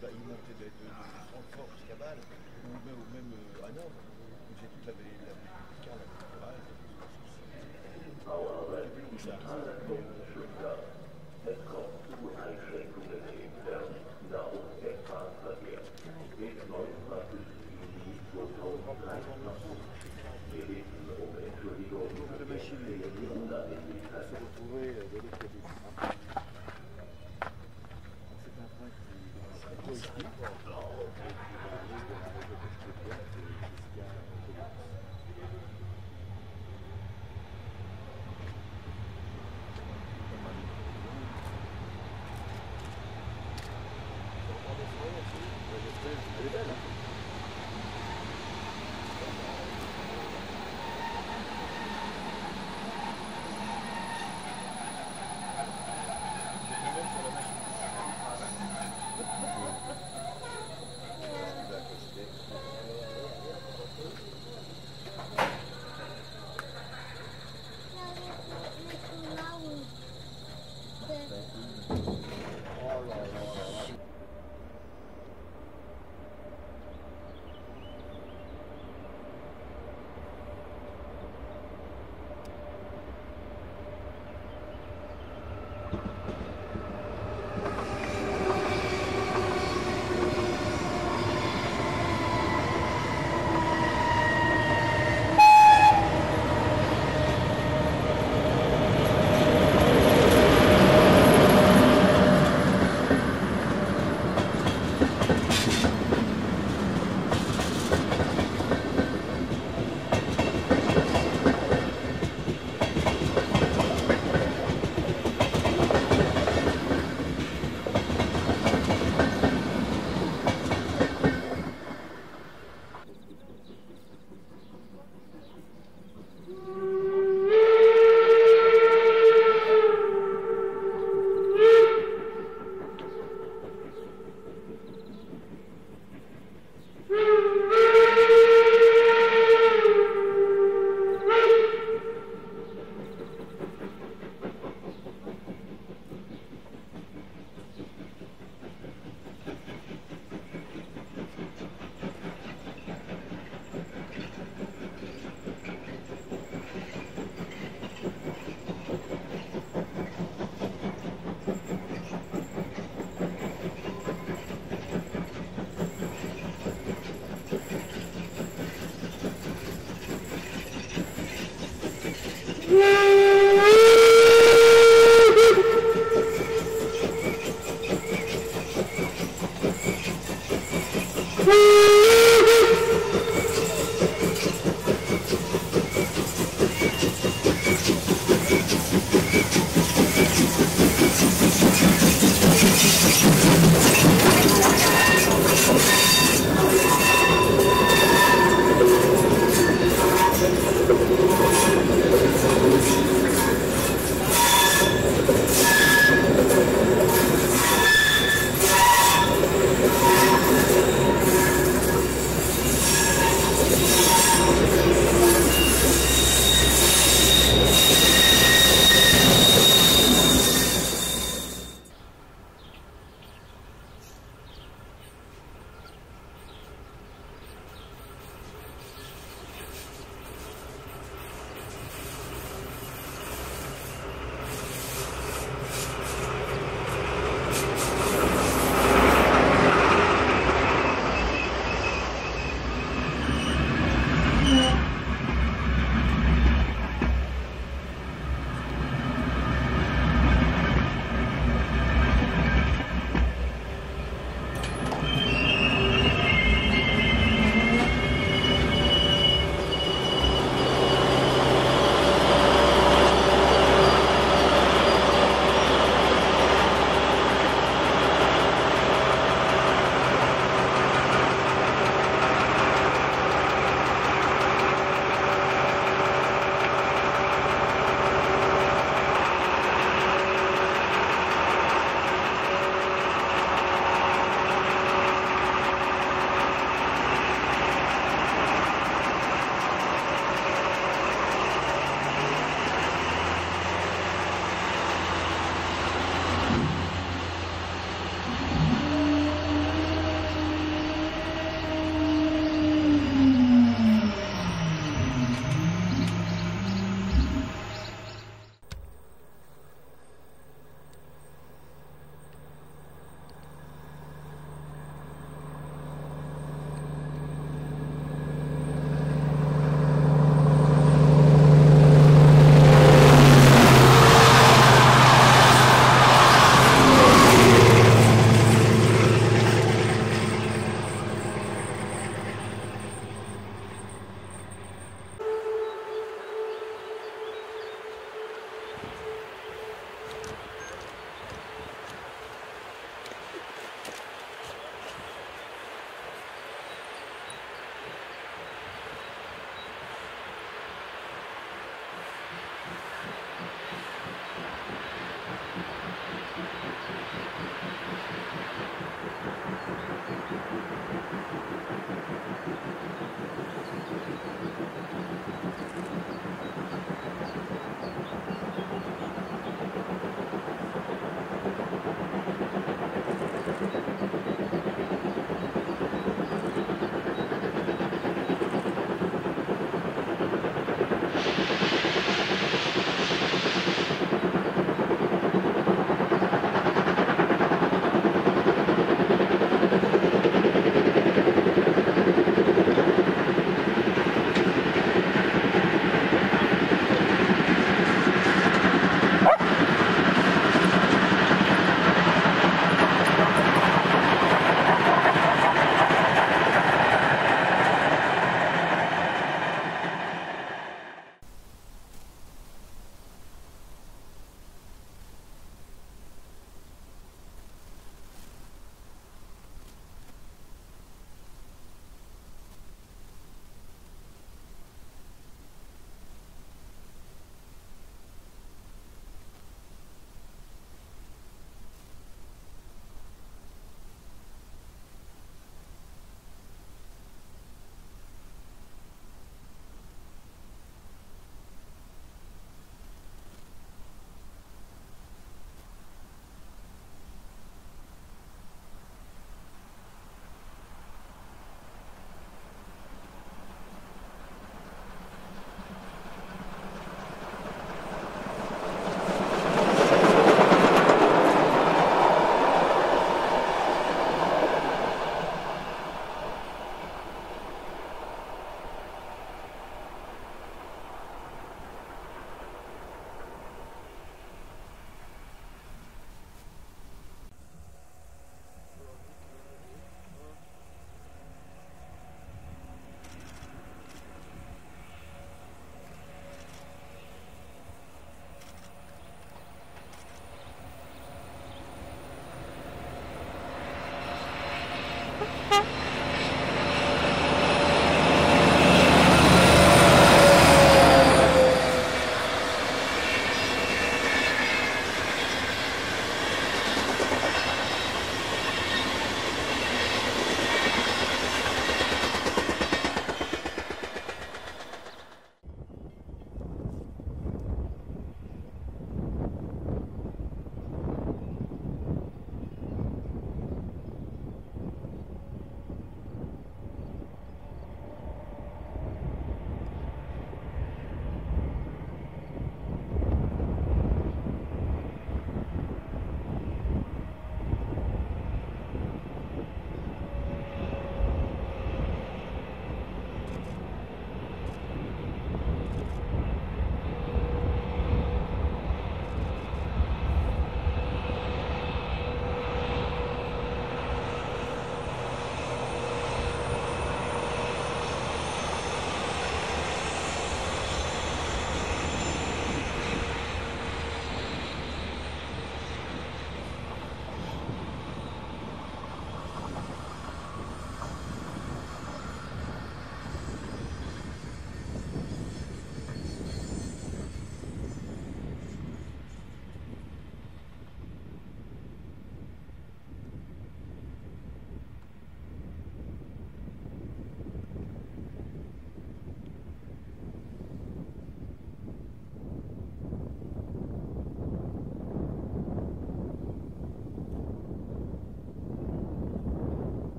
bah, montait de, de, de Francfort ou même, euh, à Nantes, j'ai toute la, la Oh, thank you. Yeah.